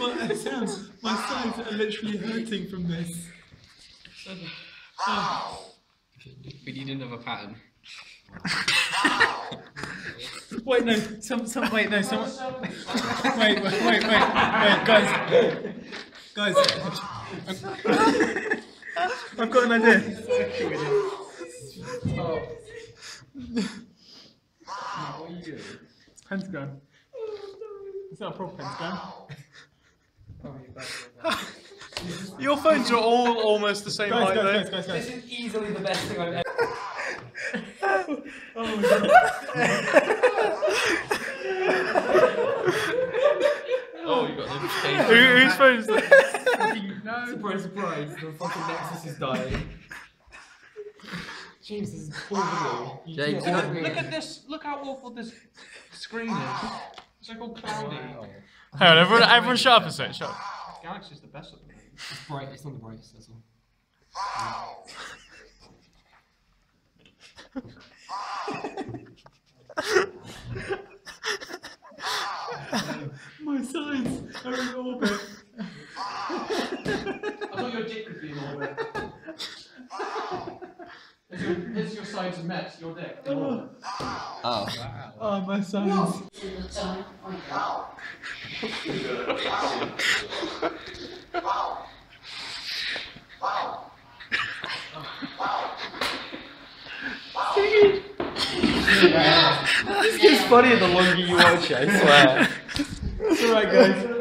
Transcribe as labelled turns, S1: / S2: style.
S1: my, Sam, my sides are literally hurting from this. Oh.
S2: We need another pattern.
S1: Wait, no, some, some, wait, no, someone. Wait, wait, wait, wait, wait, guys. Guys. I've got an idea. Pentagram. Is that a proper pentagram?
S3: Your phones are all almost the same
S1: Guys,
S3: height, though.
S1: guys, guys, guys, guys.
S4: is easily the best thing I've ever.
S1: Oh my god.
S2: Oh, you got notification.
S3: Who, whose phone is that?
S1: No.
S4: Surprise, surprise, the fucking Nexus is dying. James, this is poor video. You
S2: James,
S4: can't-
S2: you know-
S3: Look at this. Look how awful this screen is. It's like all cloudy.
S5: Hang on, everyone, everyone shut up a sec. Shut up.
S3: Galaxy's the best at the moment.
S4: It's bright, it's not the brightest, that's all.
S1: My sides are in orbit.
S3: I thought your dick would be in orbit. As your, as your sides met, your dick. in orbit.
S2: Oh.
S1: Oh, my sides.
S2: This gets funnier the longer you watch it, I swear.
S1: It's alright, guys.